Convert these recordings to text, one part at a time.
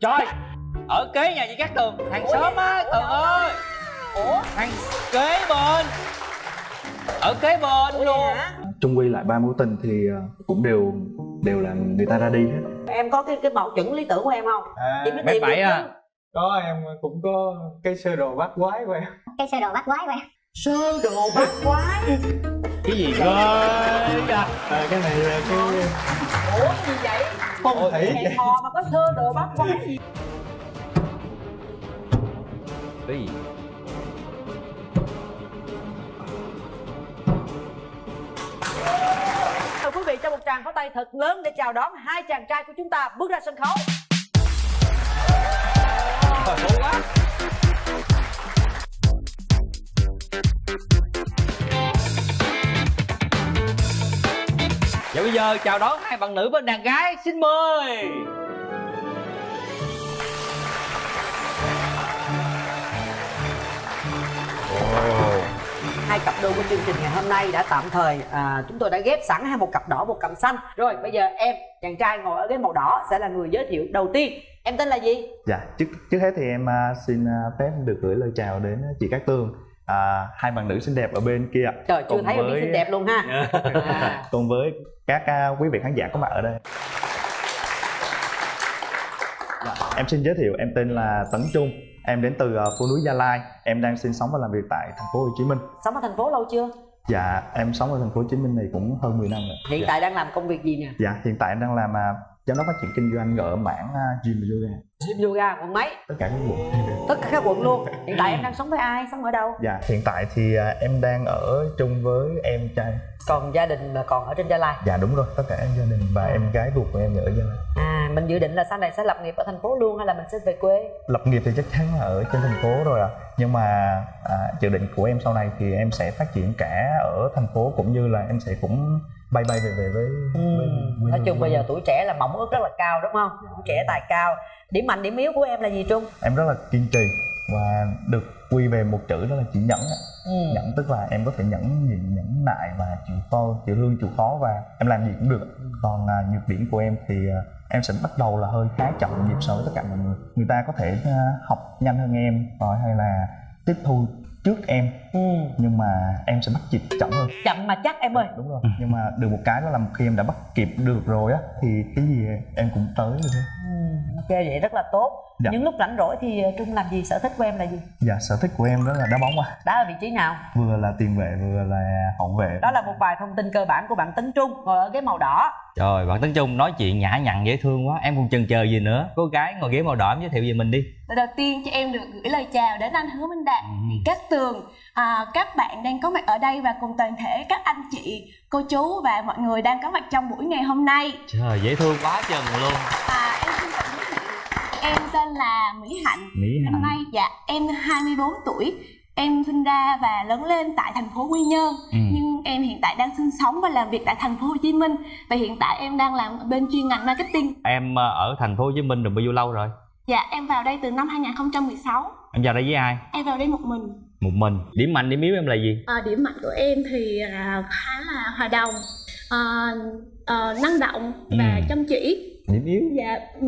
trời ở kế nhà chị cát tường. Hàng xóm á tường ơi. ủa? Hàng kế bên. Ở kế bên ủa luôn. chung quy lại ba mối tình thì ờ, cũng đều đều là người ta ra đi hết. Em có cái cái mẫu chuẩn lý tưởng của em không? À, Chị mới mấy tìm bảy à. có em cũng có cái sơ đồ bát quái của em. Cây sơ đồ bắt quái của em. Sơ đồ bắt quái? Cái gì cơ à, cái này là cái ủa gì vậy phong thủy hẹn hò mà có sơ đồ bắt quái gì cái gì mời quý vị cho một tràng pháo tay thật lớn để chào đón hai chàng trai của chúng ta bước ra sân khấu. Trời, khổ quá Và bây giờ chào đón hai bạn nữ bên đàn gái xin mời. Hai cặp đôi của chương trình ngày hôm nay đã tạm thời à, chúng tôi đã ghép sẵn hai một cặp đỏ một cặp xanh. Rồi bây giờ em chàng trai ngồi ở ghế màu đỏ sẽ là người giới thiệu đầu tiên. Em tên là gì? Dạ trước trước hết thì em à, xin à, phép được gửi lời chào đến chị cát tường à, hai bạn nữ xinh đẹp ở bên kia. Trời chưa Cùng thấy em với- xinh đẹp luôn ha. À, cùng với các à, quý vị khán giả có mặt ở đây. Dạ, em xin giới thiệu em tên là Tấn Trung. Em đến từ à, phố núi Gia Lai. Em đang sinh sống và làm việc tại thành phố Hồ Chí Minh. Sống ở thành phố lâu chưa? Dạ em sống ở thành phố Hồ Chí Minh này cũng hơn 10 năm rồi. Hiện tại đang làm công việc gì nè? Dạ hiện tại em đang làm à, giám đốc phát triển kinh doanh ở mảng à, gym và yoga. Gym yoga quận mấy? Tất cả các quận. Tất cả các quận luôn. Hiện tại em đang sống với ai? Sống ở đâu? Dạ hiện tại thì à, em đang ở chung với em trai. Còn gia đình là còn ở trên gia lai? Dạ đúng rồi tất cả em gia đình và em gái ruột của em ở gia lai. À mình dự định là sau này sẽ lập nghiệp ở thành phố luôn hay là mình sẽ về quê? Lập nghiệp thì chắc chắn là ở trên thành phố rồi ạ. Nhưng mà à, dự định của em sau này thì em sẽ phát triển cả ở thành phố cũng như là em sẽ cũng bay bay về về với, với quê nói chung bây giờ tuổi trẻ là mộng ước rất là cao đúng không? Tuổi trẻ tài cao. Điểm mạnh điểm yếu của em là gì trung? Em rất là kiên trì và được quy về một chữ đó là chữ nhẫn ừ. nhẫn tức là em có thể nhẫn nhịn nhẫn nại và chịu khó chịu thương chịu khó và em làm gì cũng được. Còn à, nhược điểm của em thì à, em sẽ bắt đầu là hơi khá chậm nhịp so với tất cả mọi người. Người ta có thể à, học nhanh hơn em rồi hay là tiếp thu trước em. Ừ. nhưng mà em sẽ bắt kịp chậm hơn. Chậm mà chắc em ơi. Đúng rồi. Nhưng mà được một cái đó là một khi em đã bắt kịp được rồi á thì cái gì em cũng tới ừ. Ok vậy rất là tốt. Dạ. những lúc rảnh rỗi thì ờ, trung làm gì? Sở thích của em là gì? Dạ sở thích của em đó là đá bóng à đá ở vị trí nào? Vừa là tiền vệ vừa là hậu vệ. Đó là một vài thông tin cơ bản của bạn tấn trung ngồi ở ghế màu đỏ. Trời, bạn Tấn Trung nói chuyện nhã nhặn dễ thương quá. Em còn chần chờ gì nữa? Cô gái ngồi ghế màu đỏ em giới thiệu về mình đi. Lời đầu tiên cho em được gửi lời chào đến anh Hứa Minh Đạt, Ừ. Cát Tường, à, các bạn đang có mặt ở đây và cùng toàn thể các anh chị, cô chú và mọi người đang có mặt trong buổi ngày hôm nay. Trời, dễ thương quá chừng luôn À, em xin tên là Mỹ Hạnh. Mỹ Năm nay dạ em 24 tuổi. Em sinh ra và lớn lên tại thành phố Quy Nhơn, Ừ. nhưng em hiện tại đang sinh sống và làm việc tại thành phố Hồ Chí Minh và hiện tại em đang làm bên chuyên ngành marketing. Em ờ, ở thành phố Hồ Chí Minh được bao nhiêu lâu rồi? Dạ em vào đây từ năm 2016. Em vào đây với ai? Em vào đây một mình. Một mình Điểm mạnh, điểm yếu em là gì? À, điểm mạnh của em thì à, khá là hòa đồng à, à, năng động và Ừ. chăm chỉ Điểm yếu. Dạ ừ,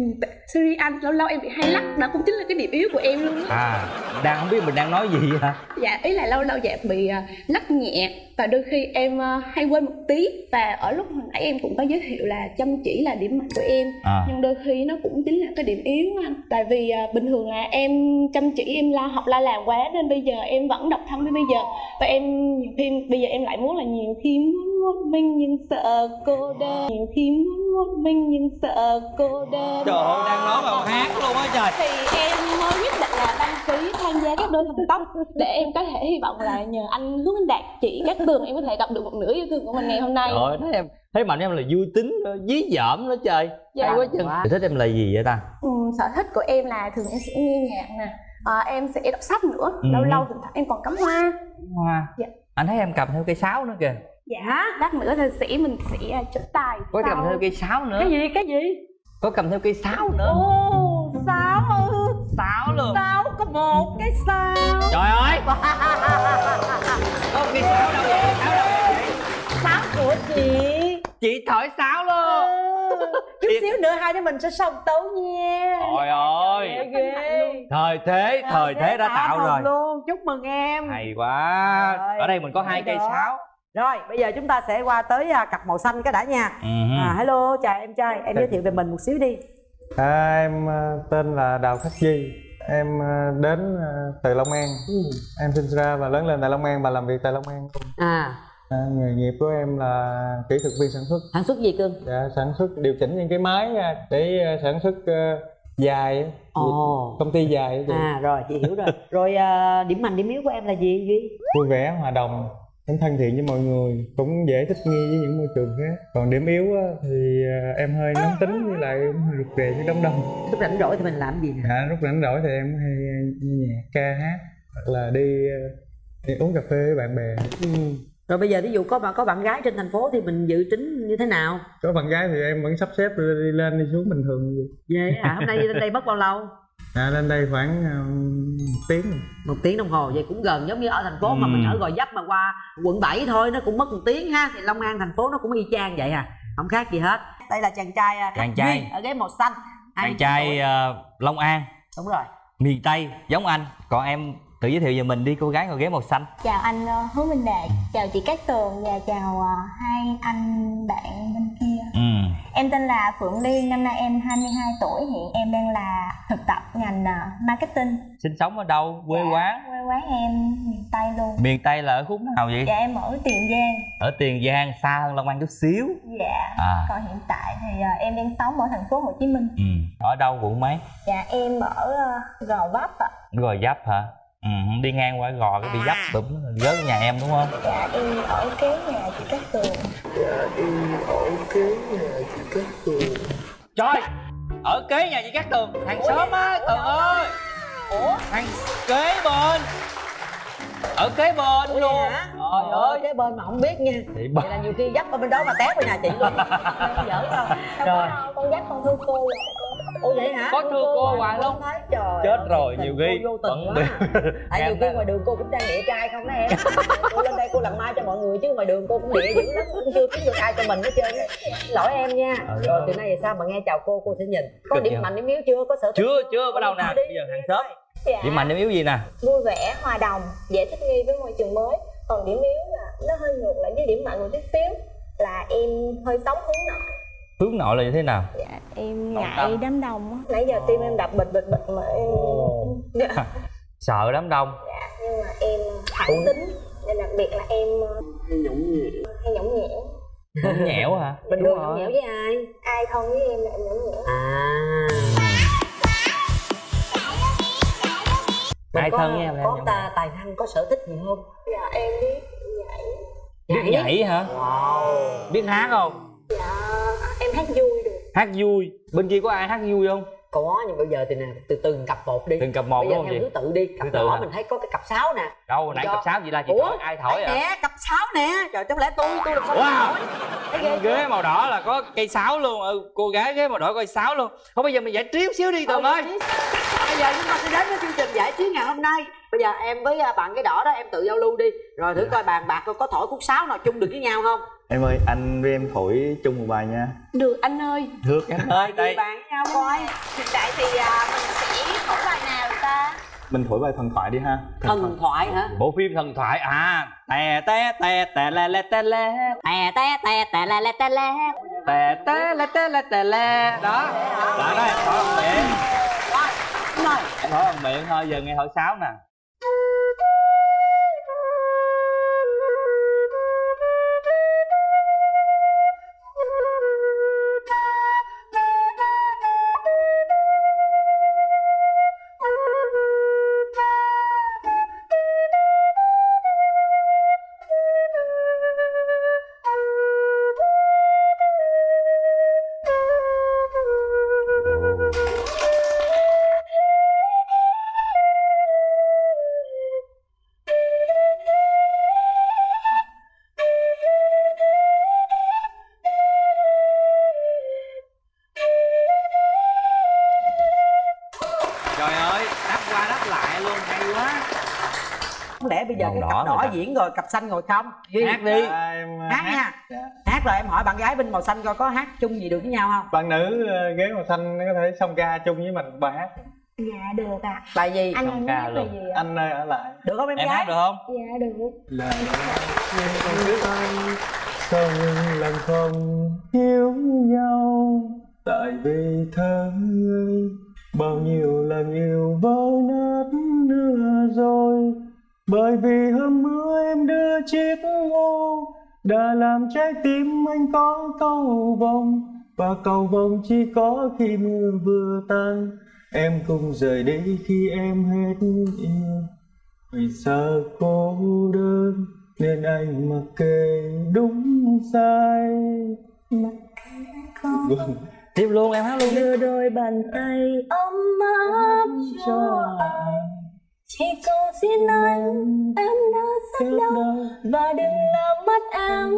Siri anh lâu lâu em bị hay lắc đó cũng chính là cái điểm yếu của em luôn á. À, đang không biết mình đang nói gì hả? dạ ý là lâu lâu dạ bị à, lắc nhẹ và đôi khi em à, hay quên một tí và ở lúc hồi nãy em cũng có giới thiệu là chăm chỉ là điểm mạnh của em À, nhưng đôi khi nó cũng chính là cái điểm yếu anh. Tại vì à, bình thường là em chăm chỉ em la học la làm quá nên bây giờ em vẫn độc thân đến bây giờ. Và em nhiều khi bây giờ em lại muốn là nhiều khi muốn một mình nhưng sợ cô đơn. Nhiều khi muốn một mình nhưng sợ cô đơn trời ơi, đang nói vào hát luôn á trời thì em mới quyết định là đăng ký tham gia các đôi thần tốc để em có thể hy vọng là nhờ anh Hướng Đạt chỉ các tường em có thể gặp được một nửa yêu thương của mình ngày hôm nay Trời ơi, thấy em Thấy mạnh em là vui tính, dí dỏm đó trời Dạ. Hay quá chừng. Thì thích em là gì vậy ta? Ừ, sở thích của em là thường em sẽ nghe nhạc nè à, em sẽ đọc sách nữa Ừ. lâu lâu thỉnh thoảng em còn cắm hoa Hoa Dạ. Anh thấy em cầm theo cây sáo nữa kìa dạ. Lát nữa thì sẽ mình sẽ à, chở tài Có cầm theo cây sáo nữa. Cái gì cái gì? Có cầm theo cây sáo nữa. Ồ sao ư? Sáo luôn. Sao có một cái sao Trời ơi. Có cây sáo đâu vậy? Sáo đâu vậy? sao của chị. Chị thổi sáo luôn. Ừ. chút xíu nữa hai đứa mình sẽ song tấu nha. Trời ơi. Thời thế thời thế đã tạo rồi. luôn. Chúc mừng em. Hay quá. Rồi, ở đây mình có hai cây sáo rồi bây giờ chúng ta sẽ qua tới à, cặp màu xanh cái đã nha. Ừ. à, hello chào em trai em giới thiệu về mình một xíu đi. À, em à, tên là đào khắc di em à, đến từ long an. Em sinh ra và lớn lên tại long an và làm việc tại long an. Luôn. à. À, nghề nghiệp của em là kỹ thuật viên sản xuất. Sản xuất gì cưng dạ, sản xuất điều chỉnh những cái máy để sản xuất à, dài ồ. Công ty dài à rồi chị hiểu rồi. Rồi à, điểm mạnh điểm yếu của em là gì duy? Vui vẻ hòa đồng cũng thân thiện với mọi người cũng dễ thích nghi với những môi trường khác. Còn điểm yếu á, thì à, em hơi nóng tính với lại hơi rụt rè với đám đông. Lúc rảnh rỗi thì mình làm gì nè? Dạ lúc rảnh rỗi thì em hay nghe nhạc ca hát hoặc là đi, à, đi uống cà phê với bạn bè. Ừ. rồi bây giờ ví dụ có bạn có bạn gái trên thành phố thì mình dự tính như thế nào? Có bạn gái thì em vẫn sắp xếp đi lên đi xuống bình thường. Về à hôm nay lên đây mất bao lâu à, lên đây khoảng một tiếng. Một tiếng đồng hồ vậy cũng gần giống như ở thành phố mà Ừ. mình ở gò vấp mà qua quận 7 thôi nó cũng mất một tiếng ha. Thì long an thành phố nó cũng y chang vậy à không khác gì hết. Đây là chàng trai à, Chàng trai. Duy ở ghế màu xanh. Chàng trai ờ, long an. Đúng rồi. Miền tây giống anh. Còn em tự giới thiệu về mình đi cô gái ngồi ghế màu xanh. Chào anh ờ, Hứa Minh Đạt, chào chị Cát Tường và chào ờ, hai anh bạn bên kia. Em tên là Phượng Liên, năm nay em 22 tuổi, hiện em đang là thực tập ngành ờ, marketing. sinh sống ở đâu quê Dạ, quán Quê quán em miền Tây luôn. miền tây là ở khúc nào vậy Dạ em ở Tiền Giang. ở tiền giang xa hơn long an chút xíu Dạ. à Còn hiện tại thì ờ, em đang sống ở thành phố Hồ Chí Minh. ừ ở đâu quận mấy Dạ em ở ờ, Gò Vấp ạ. gò giáp hả ừ đi ngang qua gò cái bị dấp tụm rớt nhà em đúng không? Dạ em ở kế nhà chị Cát Tường. trời ở kế nhà chị cát tường. Hàng xóm á tường ơi. Ủa hàng kế bên. Ở kế bên Ủa luôn. hả? trời Trời ơi, ơi. cái bên mà không biết nha. Chị Vậy là nhiều khi dắt ở bên đó mà té vào nhà chị luôn. Không giỡn đâu Rồi. Con, dắt con thư cô. Ủa vậy hả? Có thương cô hoài luôn. Thấy, trời chết ơi, rồi nhiều khi vô tình vẫn quá đi- Tại nhiều khi ngoài đường cô cũng đang địa trai không đó em. Cô lên đây cô làm mai cho mọi người chứ ngoài đường cô cũng địa dữ lắm Cũng chưa kiếm được ai cho mình hết trơn á. Lỗi em nha. Rồi từ nay về sau mà nghe chào cô cô sẽ nhìn. Có điểm mạnh điểm yếu chưa? Có sở thích chưa chưa bắt đầu nè. Bây giờ hàng xóm. Dạ. điểm mạnh điểm yếu gì nè? Vui vẻ hòa đồng dễ thích nghi với môi trường mới. Còn điểm yếu là nó hơi ngược lại với điểm mạnh một chút xíu là em hơi sống hướng nội hướng nội là như thế nào? Dạ em Đồng ngại đám đông á. Nãy giờ tim em đập bịch bịch bịch mà em dạ. sợ đám đông. Dạ nhưng mà em thẳng tính. Nên đặc biệt là em hay nhõng nhẽo hay nhõng nhẽo. Nhõng nhẽo hả? Bình Đúng thường nhõng nhẽo với ai? ai thân với em là em nhõng nhẽo. À. Mình Ai có- thân với em là em Có ta, tài năng, có sở thích gì không? dạ em biết nhảy. Biết nhảy hả? Wow. Biết hát không dạ em hát vui được. Hát vui. Bên kia có ai hát vui không? Có, nhưng bây giờ thì nè, từ từng cặp một đi. Từng cặp một Bây đúng giờ không theo thứ tự đi. Cặp tự đỏ mình thấy có cái cặp sáu nè. Đâu nãy Do- cặp sáu gì là chị Ủa? thổi ai thổi à nè, cặp sáu nè. Trời, chẳng lẽ tôi, tôi làm sao Wow. Thấy ghê ghế màu đỏ là có cây sáo luôn. Ừ, cô gái ghế màu đỏ cây sáo luôn. Không bây giờ mình giải trí một xíu đi tường Ờ, ơi. Bây giờ chúng ta sẽ đến với chương trình giải trí ngày hôm nay. Bây giờ em với à, bạn cái đỏ đó em tự giao lưu đi. Rồi thử coi bàn bạc coi có thổi khúc sáo nào chung được với nhau không em ơi anh với em thổi chung một bài nha. Được anh ơi. Được em ơi Đây. với nhau coi hiện tại thì à, mình sẽ thổi bài nào ta? Mình thổi bài thần thoại đi ha. Thần thoại. hả? bộ phim thần thoại à. Tè te te te le le te le Tè te te te la la te la tè te le te le te le đó. Đó đó em thổi bằng miệng. Rồi, đúng rồi. Em thổi bằng miệng thôi giờ nghe thổi sáo nè ơi đáp qua đáp lại luôn hay quá. Không lẽ bây giờ Màu cái đỏ cặp đỏ diễn rồi cặp xanh ngồi không? Hát đi. em à, Hát nha. Hát rồi em hỏi bạn gái bên màu xanh coi có hát chung gì được với nhau không? Bạn nữ ờ, ghế màu xanh có thể song ca chung với mình bài hát. Dạ được ạ. Bài gì? Anh Không anh ca luôn. gì ạ? Anh ơi ở lại. Được không em, em gái? hát được không? Dạ được. Là không lần không hiểu nhau tại vì thơ ngươi bao nhiêu lần yêu vỡ nát nữa rồi. Bởi vì hôm mưa em đưa chiếc ô đã làm trái tim anh có cầu vồng và cầu vồng chỉ có khi mưa vừa tan. Em cùng rời đi khi em hết yêu. Vì sợ cô đơn nên anh mặc kệ đúng sai. Vâng. Tiếp luôn em hát luôn đưa đôi bàn tay ấm áp cho anh chỉ cầu xin anh em đã rất đau. và đừng làm mắt em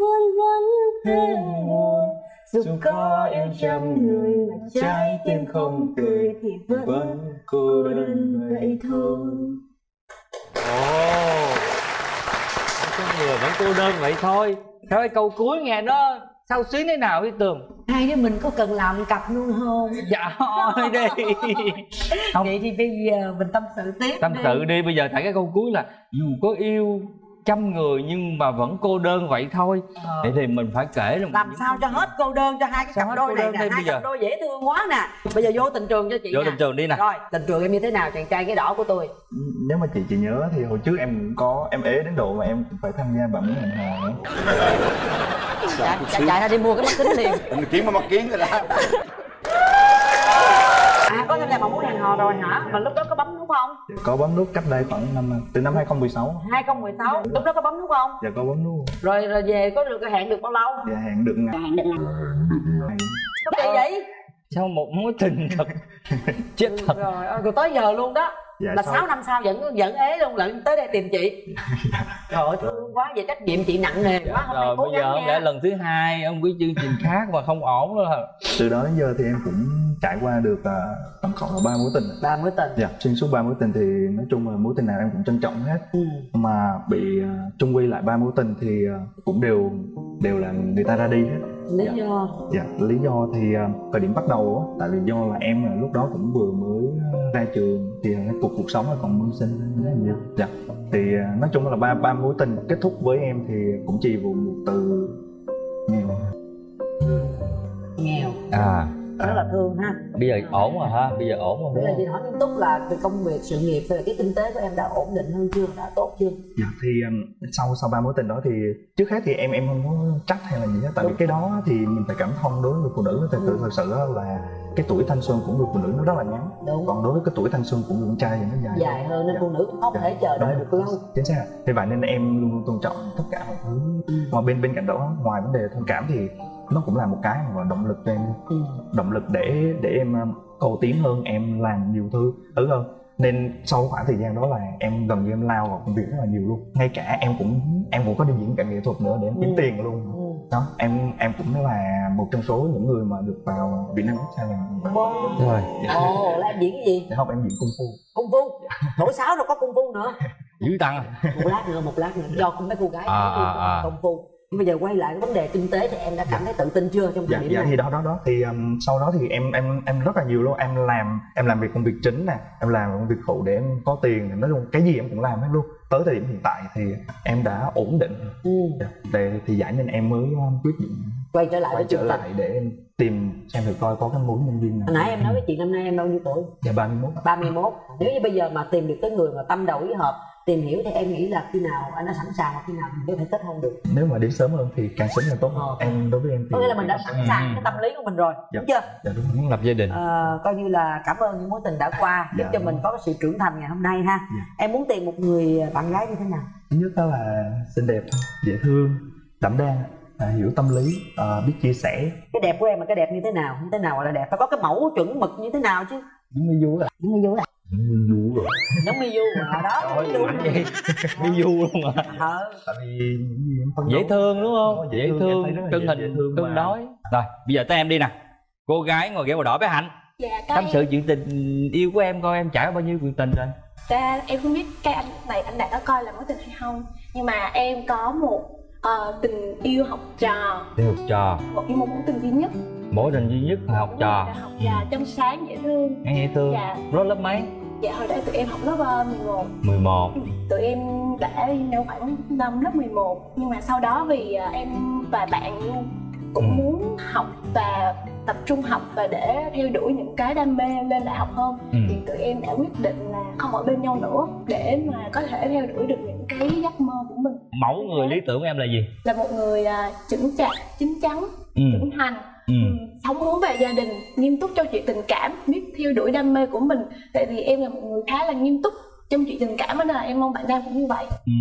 vương vấn thêm buồn. Dù có yêu trăm người mà trái tim không cười thì vẫn vẫn cô đơn vậy thôi. ồ. Con người vẫn cô đơn vậy thôi. Trời ơi, câu cuối nghe nó sao xuyến thế nào với tường hai đứa mình có cần làm cặp luôn không dạ thôi đi Không. vậy thì bây giờ mình tâm sự tiếp tâm đi. sự đi bây giờ tại cái câu cuối là dù có yêu trăm người nhưng mà vẫn cô đơn vậy thôi. Ờ. vậy thì mình phải kể là làm sao cho hết cô đơn cho hai cái Sao cặp đôi này nè hai bây giờ? cặp đôi dễ thương quá nè. Bây giờ vô tình trường cho chị vô nè. tình trường đi nè. Rồi tình trường em như thế nào chàng trai cái đỏ của tôi? Nếu mà chị chị nhớ thì hồi trước em cũng có em ế đến độ mà em cũng phải tham gia bạn muốn hẹn hò chạy chạy chạy ra đi mua cái mắt kính liền. Mình kiếm mà mắt kiến rồi đó à có tham gia mà muốn hẹn hò rồi hả? Mà lúc đó có bấm nút không? Có bấm nút cách đây khoảng năm từ năm 2016 2016 lúc đó có bấm nút không? Dạ có bấm nút. Rồi rồi về có được hẹn được bao lâu? Dạ hẹn được ngày. Có kỳ vậy? Sao một mối tình thật? Chết thật. Rồi rồi tới giờ luôn đó Dạ, là 6 năm sau vẫn vẫn ế luôn lận tới đây tìm chị. Trời ơi thương quá vậy trách nhiệm chị nặng nề quá hôm nay rồi cố bây giờ không lẽ lần thứ hai ông cái chương trình khác mà không ổn nữa hả? Từ đó đến giờ thì em cũng trải qua được uh, tổng cộng là ba mối tình. Ba mối tình. Dạ xuyên suốt ba mối tình thì nói chung là mối tình nào em cũng trân trọng hết. Ừ. mà bị uh, chung quy lại ba mối tình thì uh, cũng đều đều là người ta ra đi hết lý Dạ. do. Dạ lý do thì uh, thời điểm bắt đầu á tại vì do là em là lúc đó cũng vừa mới uh, ra trường thì uh, cái cuộc cuộc sống nó còn mưu sinh rất là nhiều. Dạ. Thì nói chung là ba ba mối tình kết thúc với em thì cũng chỉ vụ một từ. Nghèo. Nghèo. À rất là thương ha. Bây giờ ổn rồi ha bây giờ ổn rồi bây giờ chị hỏi nghiêm túc là về công việc sự nghiệp hay là cái kinh tế của em đã ổn định hơn chưa đã tốt chưa? Dạ thì um, sau sau ba mối tình đó thì trước hết thì em em không có trách hay là gì hết. Tại vì Đúng. cái đó thì mình phải cảm thông đối với người phụ nữ. Thật sự thật sự á là cái tuổi thanh xuân của người phụ nữ nó rất là ngắn. Đúng. Còn đối với cái tuổi thanh xuân của người con trai thì nó dài dài hơn. nên Dạ. phụ nữ không thể chờ đợi được lâu. Chính xác. Vì vậy nên em luôn luôn tôn trọng tất cả mọi thứ. Ừ. mà bên bên cạnh đó ngoài vấn đề thông cảm thì nó cũng là một cái mà động lực cho em. Ừ. động lực để để em um, cầu tiến hơn em làm nhiều thứ. Thứ hơn nên sau khoảng thời gian đó là em gần như em lao vào công việc rất là nhiều luôn. Ngay cả em cũng em cũng có đi diễn cả nghệ thuật nữa để em kiếm Ừ. tiền luôn. Ừ. đó em em cũng là một trong số những người mà được vào Việt Nam Got Talent Wow. rồi. Ồ là em diễn cái gì? Để học em diễn cung phu cung phu thổi sáo rồi có cung phu nữa. Dữ tăng một lát nữa một lát nữa. Cho mấy cô gái À, à, à. công phu bây giờ quay lại cái vấn đề kinh tế thì em đã cảm thấy tự tin chưa trong dạ điểm dạ này? thì đó đó đó. Thì um, sau đó thì em em em rất là nhiều luôn. Em làm em làm việc công việc chính nè. Em làm công việc phụ để em có tiền. Nói chung cái gì em cũng làm hết luôn. Tới thời điểm hiện tại thì em đã ổn định. Ừ. Dạ. Để, thì giải nên em mới um, quyết định quay trở lại quay trở tình. lại để em tìm xem thử coi có cái mối nhân viên nào. Hồi nãy em nói với chị năm nay em bao nhiêu tuổi? Dạ 31 ạ. 31 nếu như bây giờ mà tìm được cái người mà tâm đầu ý hợp tìm hiểu thì em nghĩ là khi nào anh đã sẵn sàng và khi nào mình có thể kết hôn được nếu mà đến sớm hơn thì càng sớm càng tốt Ờ. em đối với em thì có nghĩa là mình đã sẵn sàng Ừ. cái tâm lý của mình rồi Dạ. đúng chưa dạ đúng rồi. muốn lập gia đình Ờ, coi như là cảm ơn những mối tình đã qua giúp Dạ. cho mình có cái sự trưởng thành ngày hôm nay ha Dạ. em muốn tìm một người bạn gái như thế nào thứ nhất đó là xinh đẹp dễ thương đảm đang à, hiểu tâm lý à, biết chia sẻ cái đẹp của em là cái đẹp như thế nào như thế nào gọi là đẹp phải có cái mẫu chuẩn mực như thế nào chứ giống như vui à giống Miu à giống Miu à đó Ôi, Miu. vậy đi du luôn à? Ờ tại vì em dễ thương đúng không? Đúng rồi, dễ dễ thương, em rất dễ- hình cân đối. Rồi bây giờ tới em đi nè. Cô gái ngồi ghế màu đỏ bé hạnh. Dạ tâm em sự chuyện tình yêu của em coi em trải qua bao nhiêu chuyện tình rồi? Ra em không biết cái anh này anh đã có coi là mối tình hay không. Nhưng mà em có một ờ, tình yêu học trò. Được trò. Một cái mối tình duy nhất. Bố tình duy nhất là học trò. học trò trong sáng dễ thương. Nghe dễ thương. Dạ. lớp lớp mấy dạ hồi đó tụi em học lớp ờ, 11 11 tụi em đã nhau khoảng năm lớp 11 nhưng mà sau đó vì ờ, em và bạn cũng Ừ. muốn học và tập trung học và để theo đuổi những cái đam mê lên đại học hơn ừ. thì tụi em đã quyết định là không ở bên nhau nữa để mà có thể theo đuổi được những cái giấc mơ của mình mẫu người lý tưởng của em là gì là một người à, chững chạc chín chắn ừ. trưởng thành Ừ. ừ, sống hướng về gia đình nghiêm túc trong chuyện tình cảm biết theo đuổi đam mê của mình. Tại vì em là một người khá là nghiêm túc trong chuyện tình cảm nên là em mong bạn nam cũng như vậy. Ừ.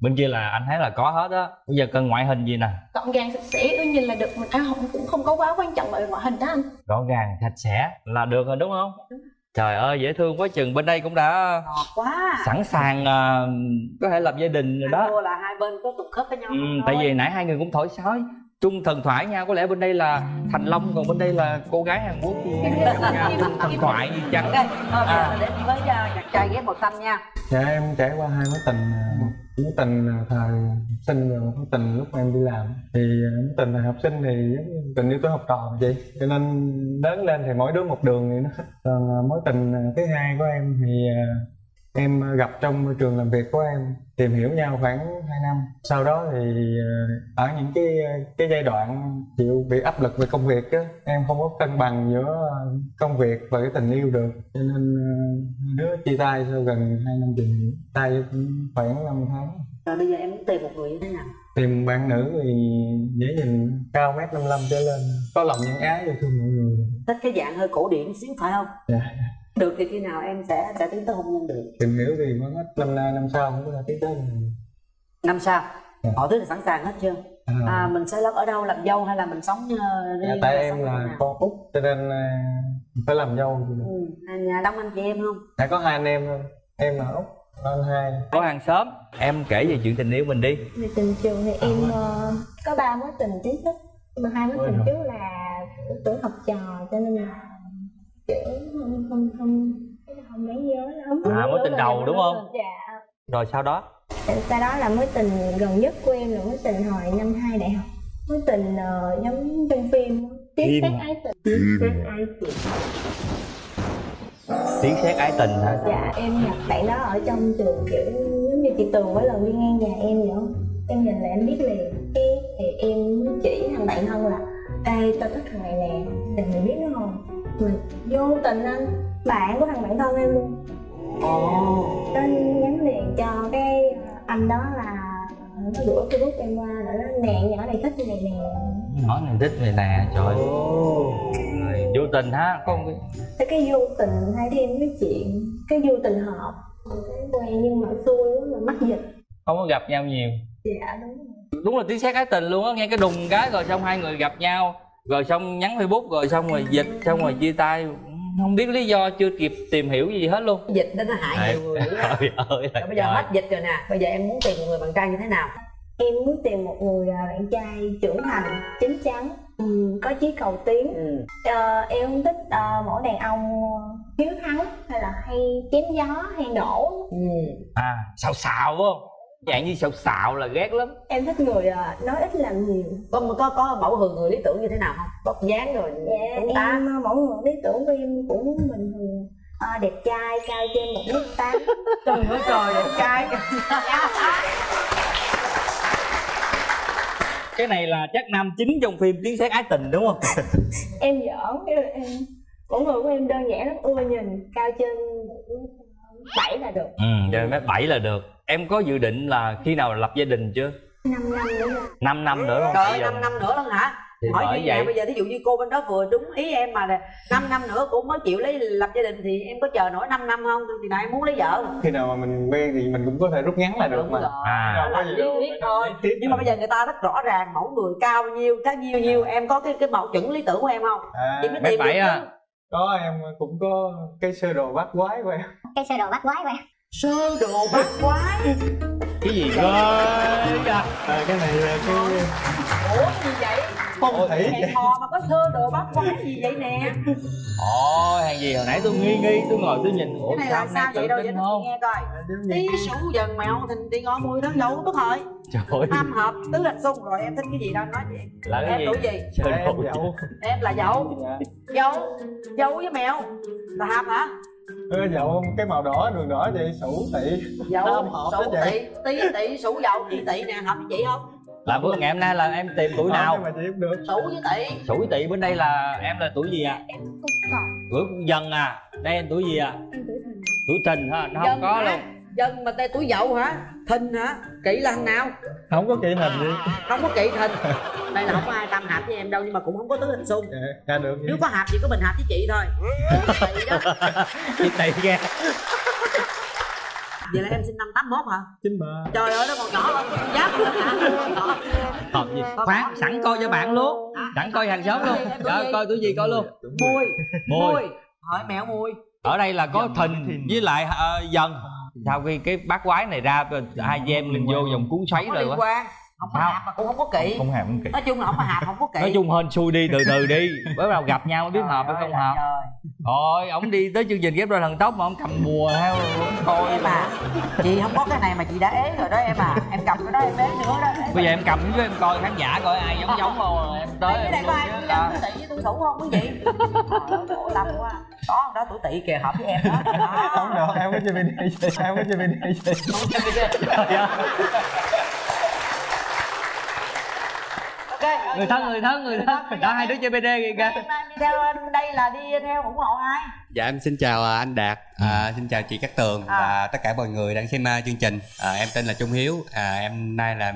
bên kia là anh thấy là có hết á. Bây giờ cần ngoại hình gì nè? Gọn gàng sạch sẽ đương nhiên là được mình ăn không cũng không có quá quan trọng về ngoại hình đó anh. Rõ ràng sạch sẽ là được rồi đúng không? Trời ơi dễ thương quá chừng bên đây cũng đã ngọt quá. sẵn sàng à, có thể lập gia đình rồi đó. là hai bên có trùng khớp với nhau. Ừ, tại vì nãy hai người cũng thổi sói chung thần thoại nha có lẽ bên đây là thành long còn bên đây là cô gái hàn quốc. Nha thần thoại gì chăng? Ok thôi bây À. đến với chàng trai ghép màu xanh nha. Dạ em trải qua hai mối tình à, mối tình à, thời học sinh và một mối tình lúc em đi làm. Thì à, mối tình thời học sinh thì giống như tình yêu tuổi học trò vậy. Cho nên lớn lên thì mỗi đứa một đường thì nó khác còn mối tình thứ hai của em thì em gặp trong môi trường làm việc của em tìm hiểu nhau khoảng 2 năm. Sau đó thì à, ở những cái cái giai đoạn chịu bị áp lực về công việc á em không có cân bằng giữa công việc và cái tình yêu được. Cho nên đứa chia tay sau gần 2 năm tìm hiểu. Tay khoảng 5 tháng. Rồi bây giờ em muốn tìm một người như thế nào? Tìm bạn nữ thì dễ nhìn cao mét 55 trở lên. Có lòng nhân ái yêu thương mọi người. Thích cái dạng hơi cổ điển xíu phải không? Dạ. Được thì khi nào em sẽ sẽ tiến tới hôn nhân được? Tìm hiểu thì mới hết năm nay năm sau cũng có thể tiến tới năm sau? Dạ. mọi thứ là sẵn sàng hết chưa? À, à, mình sẽ ở đâu làm dâu hay là mình sống uh, dạ, tại em là con út cho nên à, phải làm dâu ừ. à, nhà đông anh chị em không? Đã có hai anh em thôi. Em là út anh hai. Có hàng xóm. Em kể về chuyện tình yêu mình đi. Về tình trường thì em ờ, có ba mối tình chính thức mà hai mối tình trước là tuổi học trò cho nên là kiểu không không không không đáng nhớ lắm À, mối tình đầu đúng không? dạ rồi sau đó? Sau đó là mối tình gần nhất của em là mối tình hồi năm hai đại học. Mối tình ờ, giống trong phim à? xét ái tình. Tiếc xét ái tình. Tiếng sét ái tình hả? Dạ em gặp bạn đó ở trong trường kiểu giống như chị tường mỗi lần đi ngang nhà em vậy em nhìn là em biết liền. Cái thì em mới chỉ thằng bạn thân là ê tao thích thằng này nè thì mày biết nó không vô tình anh bạn của thằng bạn thân em luôn. Nó nhắn liền cho cái anh đó là nó gửi facebook em qua rồi nó nè nhỏ này thích này nè. Nói này thích này nè trời ơi. Rồi, vô tình ha có một cái cái vô tình hai đứa em nói chuyện cái vô tình hợp cái quen nhưng mà xui quá là mắc dịch. Không có gặp nhau nhiều. Dạ đúng rồi. Đúng là tiếng sét ái tình luôn á nghe cái đùng cái rồi xong hai người gặp nhau rồi xong nhắn facebook rồi xong rồi dịch xong rồi chia tay. Không biết lý do chưa kịp tìm hiểu gì hết luôn. Dịch đó nó hại nhiều người nữa trời ơi là Rồi bây giờ hết dịch rồi nè. Bây giờ em muốn tìm một người bạn trai như thế nào? Em muốn tìm một người à, bạn trai trưởng thành chín chắn ừm, có chí cầu tiến. Ừ. Ờ, em không thích ờ, mỗi đàn ông hiếu thắng hay là hay chém gió hay nổ. Ừ. à xạo xạo phải không dạng như xạo xạo là ghét lắm. Em thích người à, nói ít làm nhiều. Có có có mẫu người người lý tưởng như thế nào không? Bóc dáng rồi dạ chúng ta em à, mẫu người lý tưởng của em cũng bình thường Ờ, đẹp trai cao trên một mét tám. Trời ơi trời đẹp trai. Cái này là chắc nam chính trong phim tiếng sét ái tình đúng không? Em giỡn em, em mẫu người của em đơn giản lắm. Ưa nhìn cao trên bảy là được. Ừ chơi mét bảy là được. Em có dự định là khi nào lập gia đình chưa? Năm năm nữa rồi 5 năm nữa không? Trời ơi giờ- năm năm nữa luôn hả? Thì hỏi bởi như vậy vậy. bây giờ thí dụ như cô bên đó vừa đúng ý em mà là 5 năm nữa cũng mới chịu lấy lập gia đình thì em có chờ nổi 5 năm không? Thì nào em muốn lấy vợ. Khi nào mà mình quen thì mình cũng có thể rút ngắn lại được đúng mà. rồi. À. đó là lý thuyết thôi. nhưng mà bây giờ người ta rất rõ ràng mẫu người cao nhiêu cái nhiêu nhiêu em có cái cái mẫu chuẩn lý tưởng của em không? À, chị mới tìm bảy được à? chứ. có em cũng có cái sơ đồ bắt quái của em cái sơ đồ bắt quái của em sơ đồ bát quái? Cái gì cơ à, cái này là cái ủa gì vậy? Phong thủy hẹn hò mà có sơ đồ bát quái gì vậy nè? Ồ hàng gì hồi nãy tôi nghi nghi tôi ngồi tôi nhìn. Ủa cái này là sao nay vậy? đâu vậy không? nghe coi. Tí sủ dần mèo thành tí ngõ mùi tháng dấu tốt thôi. Trời ơi. Tam hợp tứ hành xung rồi em thích cái gì đâu nói chị là cái em gì? tuổi gì? Trời em dậu. Em là dậu. Dậu dậu với mèo. Là hợp hả Ơ, dậu cái màu đỏ đường đỏ vậy sủ tỵ dậu Tam hợp đó sủ chị. tỵ tý tỵ sủ dậu chị tỵ nè hợp với chị không? Là bữa ngày hôm nay là em tìm tuổi nào? mà chị không được. Sủ với tỵ tuổi tỵ bên đây là em là tuổi gì ạ? Em cũng còn tuổi dần à? Đây em tuổi gì ạ? Em tuổi thìn. Tuổi thìn ha nó không có hả? luôn dân mà tê tuổi dậu hả? Thìn hả? Kỵ là thằng nào? Không có kỹ hình gì. Không có kỵ thìn đây là không có ai tam hợp với em đâu nhưng mà cũng không có tứ hình xung. Dạ dạ được nếu có hợp thì có mình hợp với chị thôi. Tỵ đó. Chị tỵ nghe vậy là em sinh năm 81 hả? Chín ba. Trời ơi nó còn nhỏ hơn con giáp nữa hả hợp gì? Khoan sẵn coi cho bạn luôn. Sẵn coi hàng xóm luôn. Trời, coi tuổi gì coi luôn. Mùi. Mùi. Mùi. Hỏi mẹo mùi. Ở đây là có thìn. với lại ờ, dần sau khi cái bát quái này ra hai chị em mình vô vòng cuốn xoáy rồi quá không. có hạp mà cũng không có kỵ. Không hàm không kỹ nói chung là không có hạp không có kỵ. Nói chung hên xui đi từ từ đi. Bữa nào gặp nhau mới biết hợp hay không hợp thôi ổng đi tới chương trình ghép đôi thần tốc mà ông cầm bùa theo coi em à chị không có cái này mà chị đã ế rồi đó em à. Em cầm cái đó em ế nữa đó. Bây giờ em cầm với em coi khán giả coi ai giống giống không em tới cái em này luôn có ai tuổi tỵ với tuổi sửu không quý vị? Trời ơi, khổ tâm quá. Có không đó tuổi tỵ kìa hợp với em đó. Không được em có CVD gì em có CVD gì ok người thân người thân người thân. Đã hai đứa chơi bd kìa kìa. Em đi theo anh đây là đi theo ủng hộ ai? Dạ em xin chào à, anh Đạt, à, xin chào chị Cát Tường À. và tất cả mọi người đang xem à, chương trình. À, em tên là Trung Hiếu, à, em nay là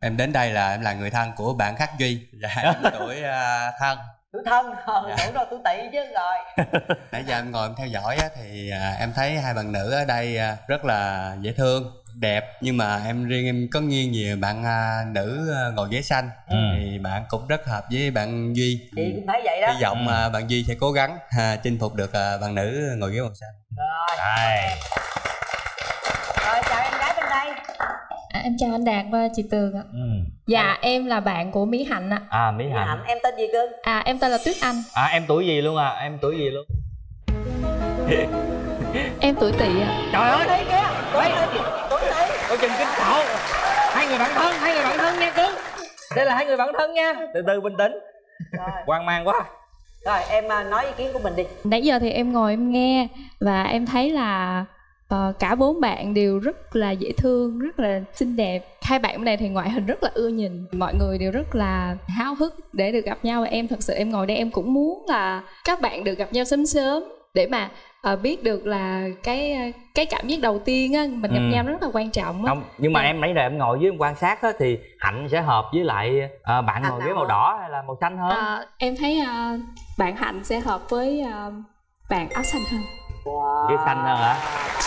em đến đây là em là người thân của bạn Khắc Duy, là em tuổi à, thân. tuổi thân ờ Dạ. tuổi rồi tuổi tỵ chứ rồi. Nãy giờ em ngồi em theo dõi á, thì à, em thấy hai bạn nữ ở đây à, rất là dễ thương, đẹp nhưng mà em riêng em có nghiêng về bạn à, nữ à, ngồi ghế xanh Ừ. thì bạn cũng rất hợp với bạn Duy. chị cũng thấy vậy đó Hy vọng à, bạn Duy sẽ cố gắng à, chinh phục được à, bạn nữ ngồi ghế màu xanh. rồi Đây. rồi chào em gái bên đây À, em chào anh Đạt và chị Tường ạ. ừ. Dạ em là bạn của Mỹ Hạnh ạ. à mỹ Mỹ hạnh hạnh em tên gì cưng À em tên là Tuyết Anh. à em tuổi gì luôn à em tuổi gì luôn Em tuổi Tỵ ạ. trời ơi kìa tuổi tỵ tuổi tỵ coi chừng kính cậu hai người bạn thân hai người bạn thân nha cưng đây là hai người bạn thân nha. Từ từ bình tĩnh rồi. Hoang mang quá. Rồi em à, nói ý kiến của mình đi. Nãy giờ thì em ngồi em nghe và em thấy là ờ, cả bốn bạn đều rất là dễ thương, rất là xinh đẹp. Hai bạn bên này thì ngoại hình rất là ưa nhìn. Mọi người đều rất là háo hức để được gặp nhau và em thật sự em ngồi đây em cũng muốn là các bạn được gặp nhau sớm sớm để mà ờ, biết được là cái cái cảm giác đầu tiên á mình gặp Ừ. nhau nó rất là quan trọng á. không nhưng mà em nãy giờ em ngồi với em quan sát á thì hạnh sẽ hợp với lại à, bạn Hạnh ngồi ghế màu hơn? đỏ hay là màu xanh hơn Ờ, em thấy ờ, bạn Hạnh sẽ hợp với ờ, bạn áo xanh hơn. wow. ghế xanh hơn hả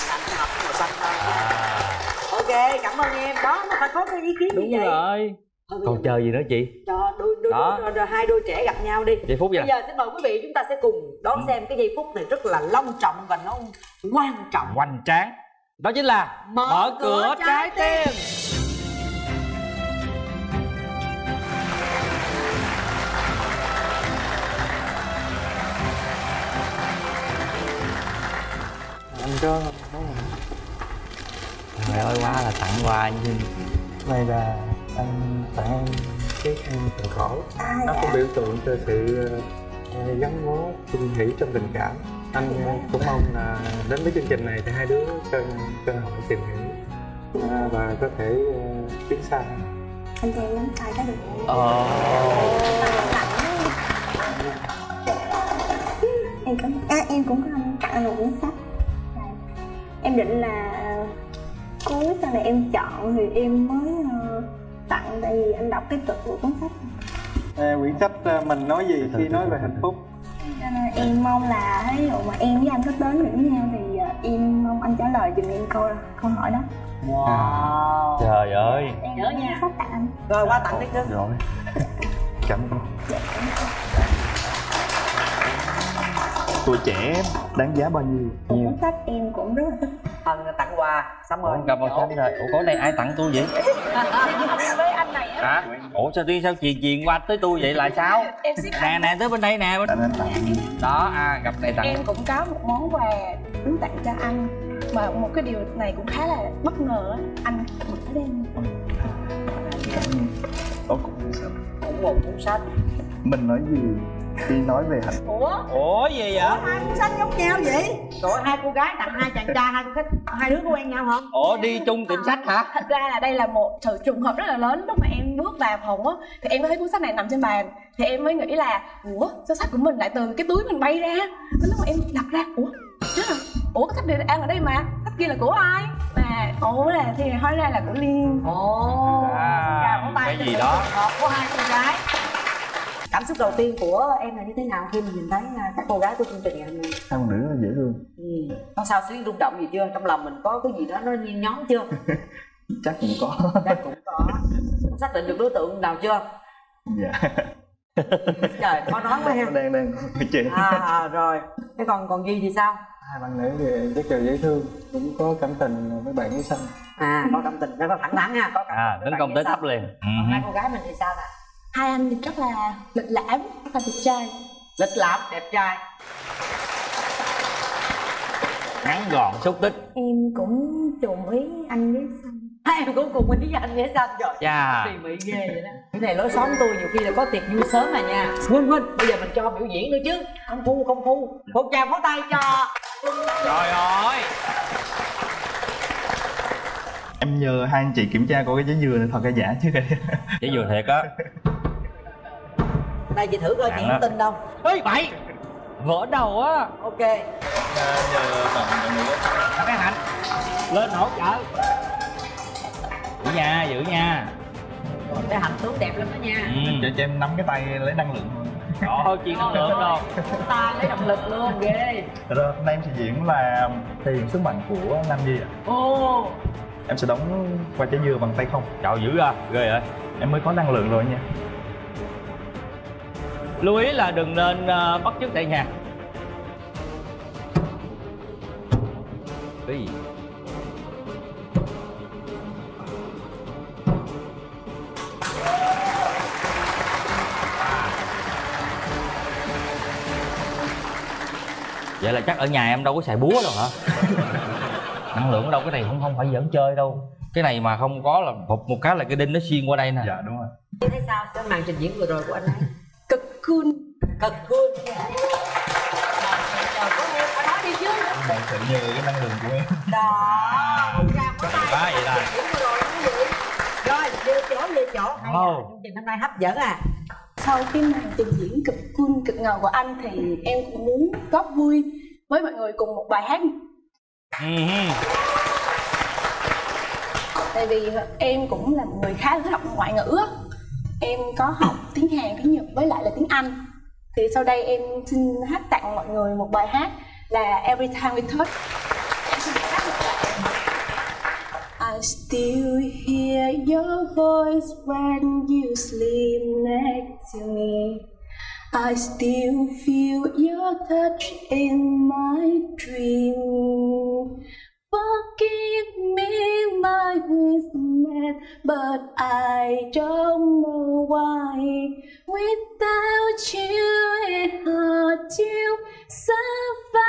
Hạnh hợp màu xanh hơn à, ok cảm ơn em đó nó phải có cái ý kiến đúng như vậy rồi Thôi còn chờ gì nữa chị? Cho đôi đôi, Đó. đôi, đôi, hai đôi trẻ gặp nhau đi. Giây phút vậy bây giờ xin mời quý vị chúng ta sẽ cùng đón xem cái giây phút này rất là long trọng và nó quan trọng. Hoành tráng. Đó chính là Mở mở, cửa cửa, trái trái tim. anh có trời ơi quá là tặng quà nhưng này là anh tặng em cái khăn tận khổ. Nó cũng biểu tượng cho sự ờ, gắn bó chung thủy trong tình cảm. Anh ờ, cũng mong là đến với chương trình này thì hai đứa cơ cơ hội tìm hiểu. À, và có thể ờ, tiến xa Anh cho em nắm tay cái được. ờ. Em có à, em cũng có tặng anh một cuốn sách. Em định là cuối sau này em chọn thì em mới ờ, tặng tại vì anh đọc cái tựa của cuốn sách. À, quyển sách ờ, mình nói gì khi nói về hạnh phúc? Cho nên em mong là ví dụ mà em với anh sắp đến được với nhau thì ờ, em mong anh trả lời giùm em câu câu hỏi đó. Wow. Trời ơi. Em Nhớ nha. sách tặng anh. Rồi qua tặng đi cưng rồi cảm ơn. Tuổi trẻ đáng giá bao nhiêu? Cuốn sách em cũng rất là thích thần tặng quà. Xong rồi Ủa, cầm màu xanh rồi. Ủa có này ai tặng tôi vậy? Với anh này á. Hả? Ủa sao đi sao truyền truyền qua tới tôi vậy? Là sao? Nè nè tới bên đây nè. Bên... đó à gặp này tặng. Em cũng có một món quà muốn tặng cho anh. Mà một cái điều này cũng khá là bất ngờ anh cái đen. Có cũng sách cũng một cuốn sách mình nói gì khi nói về hạnh ủa? Ủa gì vậy? Ủa, hai cuốn sách giống nhau vậy? Rồi hai cô gái tặng hai chàng trai hai sách hai đứa có quen nhau không? Ủa đi chung tiệm sách hả? Thật ra là đây là một sự trùng hợp rất là lớn. Lúc mà em bước vào phòng á thì em có thấy cuốn sách này nằm trên bàn. Thì em mới nghĩ là ủa sao sách của mình lại từ cái túi mình bay ra? Cái lúc mà em lật ra ủa chết rồi ủa cái sách này đang ở đây mà. Sách kia là của ai? Mà ủa là thì hóa ra là của liên. Ồ À, có tay cái gì đó. của hai cô gái cảm xúc đầu tiên của em là như thế nào khi mà nhìn thấy à, các cô gái của chương trình ngày hôm nay hai phụ nữ dễ thương? Ừ. có sao xuyến rung động gì chưa? Trong lòng mình có cái gì đó nó nhen nhóm chưa? Chắc cũng có. Chắc cũng có. Xác định được đối tượng nào chưa? Dạ. Trời khó nói quá ha đang đang chuyện à, à rồi. Thế còn còn gì thì sao? Hai bạn nữ thì rất là dễ thương cũng có cảm tình với bạn ấy xanh. À có cảm tình rất là thẳng thắn ha có cảm à tình tấn với công tới thấp liền. Ừ còn hai cô gái mình thì sao nè hai anh thì rất là lịch lãm rất là đẹp trai. Lịch lãm đẹp trai. Ngắn gọn xúc tích. Em cũng trùng ý anh với xanh. Hai em cũng cùng ý với anh ghé xanh rồi. Chà. tỉ mỉ ghê vậy đó. Cái này lối xóm tôi nhiều khi là có tiệc vui sớm mà nha. Quên quên. Bây giờ mình cho biểu diễn nữa chứ. Không phu không phu. Một tràng pháo tay cho. Trời ơi em nhờ hai anh chị kiểm tra coi cái trái dừa này thật hay giả chứ. Kìa chỉ vừa thiệt á. Đây chị thử coi chị đó. tin đâu ê bậy vỡ đầu á. Ok. Nhờ bạn nữ Thằng cái hạnh lên hỗ trợ. Giữ nha giữ nha. Cái hạnh tướng đẹp lắm đó nha. Ừ. cho cho em nắm cái tay lấy năng lượng. Thôi đó chuyện năng lượng đâu ta lấy động lực luôn ghê. Rồi hôm nay em sẽ diễn là thể hiện sức mạnh của nam nhi ạ. Ô em sẽ đóng qua trái dừa bằng tay không? Trời dữ à ghê vậy. Em mới có năng lượng rồi nha lưu ý là đừng nên ờ, bắt chước tại nhà. Cái gì vậy là chắc ở nhà em đâu có xài búa đâu hả năng lượng ở đâu cái này không không phải giỡn chơi đâu. Cái này mà không có là một một cái là cái đinh nó xuyên qua đây nè. Dạ đúng rồi. Chị thấy sao? Cái màn trình diễn vừa rồi của anh ấy. Cực cool phải nói đi chứ. Bạn sẽ nhờ cái năng lượng của em. Đó quá vậy vừa rồi về chỗ về chỗ. Hay Wow. chương trình hôm nay hấp dẫn à? Sau cái màn trình diễn cực cool cực ngầu của anh thì em cũng muốn góp vui với mọi người cùng một bài hát. Ừ. tại vì em cũng là một người khá là thích học ngoại ngữ á. Em có học tiếng hàn, tiếng nhật với lại là tiếng anh. Thì sau đây em xin hát tặng mọi người một bài hát là every time we touch. I still hear your voice when you sleep next to me. I still feel your touch in my dream. Forgive me my weakness, but I don't know why. Without you, it's hard to survive.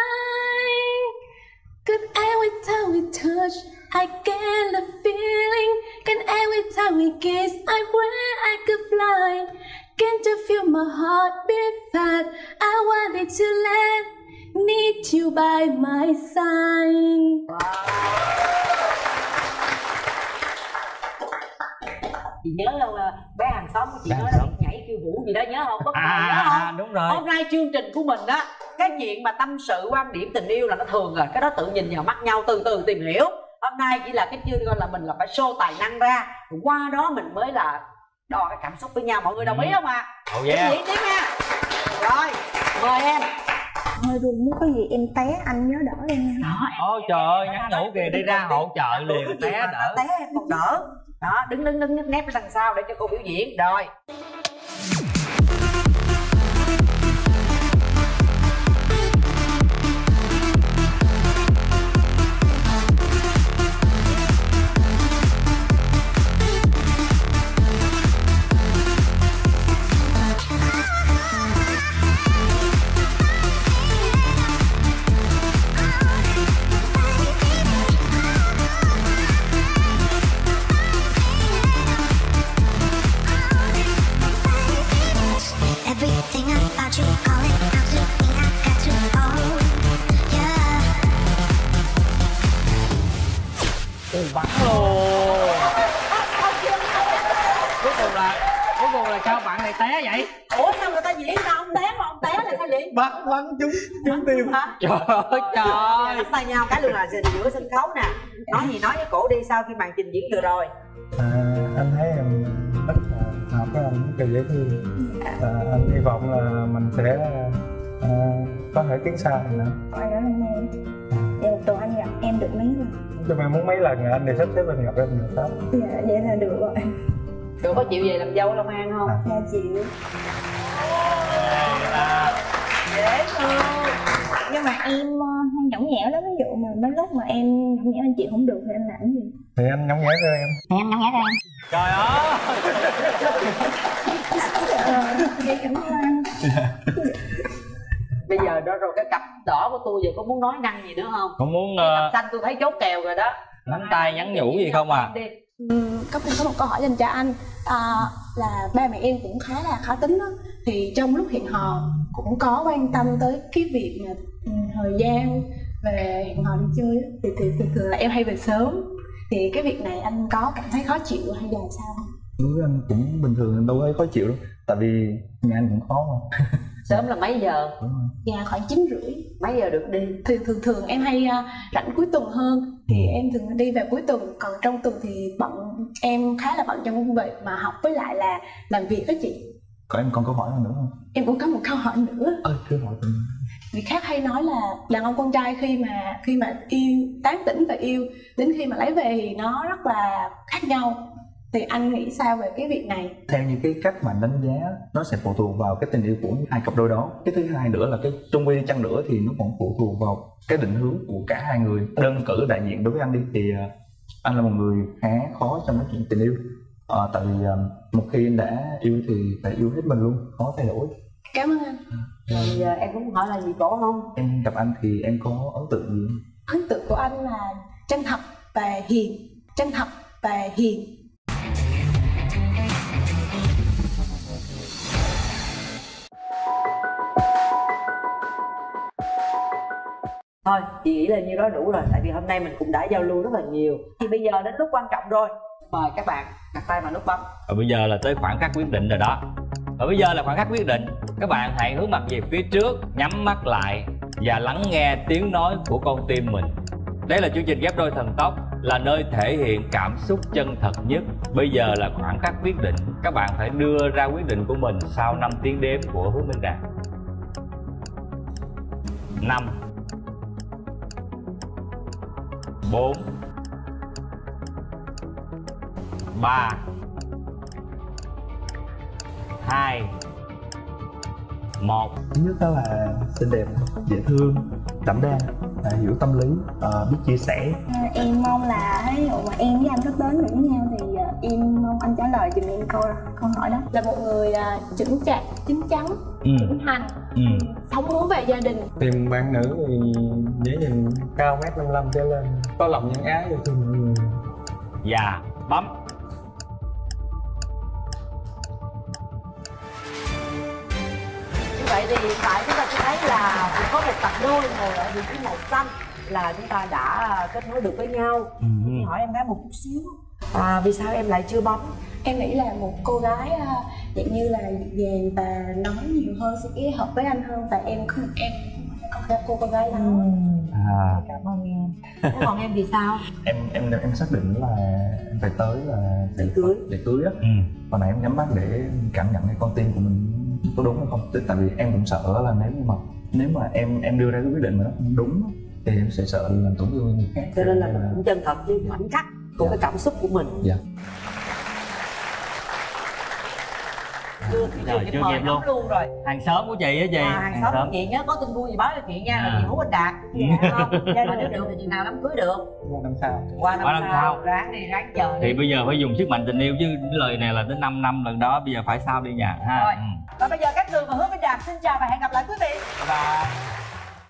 Cause every time we touch, I get a feeling. And every time we kiss, I wish I could fly. Can't you feel my heart beat fast? I wanted to let, need you by my side. chị nhớ không à, bé hàng xóm của chị Bé nói là nhảy khiêu vũ gì đó nhớ không? Có à, nhớ à, không? à, đúng rồi. Hôm nay chương trình của mình á cái chuyện mà tâm sự quan điểm tình yêu là nó thường rồi. Cái đó tự nhìn vào mắt nhau từ từ tìm hiểu. Hôm nay chỉ là cái chương gọi là mình là phải show tài năng ra. Qua đó mình mới là đo cái cảm xúc với nhau mọi người đồng ý Ừ. không ạ? Oh yeah. diễn tiếp nha. Rồi mời em. Thôi đừng nếu có gì em té anh nhớ đỡ em nha. Đó em ôi trời ơi nhắn nhủ kìa đi ra hỗ trợ liền té đỡ. té em còn đỡ. Đó đứng đứng đứng nép ở đằng sau để cho cô biểu diễn. Rồi là này té vậy? Ủa sao người ta diễn sao ông té mà ông té là sao vậy? Bắn bắn trúng trúng tim hả? Trời ơi trời nắm tay nhau cái luôn là giữa sân khấu nè. Nói gì nói với cổ đi sau khi màn trình diễn vừa rồi. À, anh thấy em rất là hợp với anh rất là dễ thương. À, anh hy vọng là mình sẽ à, có thể tiến xa hơn nữa. Hỏi đó anh em một tuần anh gặp em được mấy lần? cho em muốn mấy lần anh thì sắp xếp anh gặp em được đó Dạ vậy là được rồi Tụi có chịu về làm dâu Long An không? Dạ chịu. Dễ thương. Nhưng mà em ờ, hay nhõng nhẽo lắm. Ví dụ mà mấy lúc mà em nhõng nhẽo anh chịu không được thì anh làm gì? thì anh nhõng nhẽ cho em. Thì em nhõng nhẽo cho em. Trời ơi Ờ, Vậy cảm ơn. Anh Bây giờ đó rồi cái cặp đỏ của tôi giờ có muốn nói năng gì nữa không? không muốn Cái cặp xanh tôi thấy chốt kèo rồi đó. nắm tay nhắn nhủ gì không à? Đi. Cấp em có một câu hỏi dành cho anh à, là ba mẹ em cũng khá là khó tính đó. thì trong lúc hẹn hò cũng có quan tâm tới cái việc mà ừ, thời gian về hẹn hò đi chơi á. thì, thì, thì thường là em hay về sớm thì cái việc này anh có cảm thấy khó chịu hay là sao không? Đối với anh cũng bình thường đâu thấy khó chịu đâu. Tại vì nhà anh cũng khó mà. Sớm là mấy giờ? Dạ khoảng chín rưỡi Mấy giờ được đi? thì thường thường em hay à, rảnh cuối tuần hơn. Thì em thường đi vào cuối tuần còn trong tuần thì bận em khá là bận trong công việc mà học với lại là làm việc đó chị. Có em còn câu hỏi nào nữa không? Em cũng có một câu hỏi nữa. Ơi cứ hỏi tôi người khác hay nói là đàn ông con trai khi mà khi mà yêu tán tỉnh và yêu đến khi mà lấy về thì nó rất là khác nhau thì anh nghĩ sao về cái việc này? Theo như cái cách mà đánh giá nó sẽ phụ thuộc vào cái tình yêu của hai cặp đôi đó. Cái thứ hai nữa là cái chung quy chăng nữa thì nó còn phụ thuộc vào cái định hướng của cả hai người. Đơn cử đại diện đối với anh đi thì ờ, anh là một người khá khó trong cái chuyện tình yêu. Ờ, tại vì ờ, một khi anh đã yêu thì phải yêu hết mình luôn khó thay đổi. Cảm ơn anh. Rồi giờ em cũng hỏi là gì cổ không? em gặp anh thì em có ấn tượng gì? Ấn tượng của anh là chân thật và hiền. Chân thật và hiền Thôi, chị nghĩ là như đó đủ rồi, Tại vì hôm nay mình cũng đã giao lưu rất là nhiều. Thì bây giờ đến lúc quan trọng rồi. Mời các bạn đặt tay vào nút bấm. Và bây giờ là tới khoảng khắc quyết định rồi đó. Và bây giờ là khoảng khắc quyết định. Các bạn hãy hướng mặt về phía trước, nhắm mắt lại và lắng nghe tiếng nói của con tim mình. Đây là chương trình ghép đôi thần tốc là nơi thể hiện cảm xúc chân thật nhất. Bây giờ là khoảng khắc quyết định. Các bạn phải đưa ra quyết định của mình sau 5 tiếng đếm của hứa minh đạt. 5 4 3 2 1 thứ nhất đó là xinh đẹp dễ thương đảm đang à, hiểu tâm lý à, biết chia sẻ. À, Em mong là ví dụ mà em với anh sắp đến được với nhau thì ờ, em mong anh trả lời giùm em câu câu hỏi đó. Là một người à, chững chạc chín chắn ừ. trưởng thành Ừ. sống hướng về gia đình. Tìm bạn nữ thì dễ nhìn cao mét 55 trở lên có lòng nhân ái yêu thương mọi người. Và bấm vậy thì hiện tại chúng ta sẽ thấy là có một cặp đôi ngồi ở vị trí màu xanh Là chúng ta đã kết nối được với nhau Ừ. Thì hỏi em gái một chút xíu à, Vì sao em lại chưa bấm? em nghĩ là một cô gái à, dạng như là dịu dàng và nói nhiều hơn sẽ hợp với anh hơn và em không em không phải cô con gái đó À. Cảm ơn em Thế còn em thì sao? em em em xác định là em phải tới là Để cưới. để cưới á Ừ. còn này em nhắm mắt để cảm nhận cái con tim của mình có đúng hay không? Tại vì em cũng sợ là nếu như mà nếu mà em em đưa ra cái quyết định mà nó không đúng thì em sẽ sợ làm tổn thương người khác. Cho nên là mình cũng chân thật với khoảnh khắc của Dạ. cái cảm xúc của mình. Dạ Chưa thì Rồi, chưa mời kịp luôn. luôn rồi. Hàng xóm của chị á chị? À, hàng xóm của chị nhớ có tin vui gì báo cho chị nha là À. chị hú anh đạt. Dạ. Không gia đình nếu được thì chừng nào đám cưới được. Qua năm sau. Qua năm, Qua năm sau sau. ráng đi ráng chờ thì đi bây giờ phải dùng sức mạnh tình yêu chứ cái lời này là tới 5 năm lần đó bây giờ phải sao đi nhà ha? Rồi. ừ. và bây giờ các người và hứa minh đạt xin chào và hẹn gặp lại quý vị. Bye bye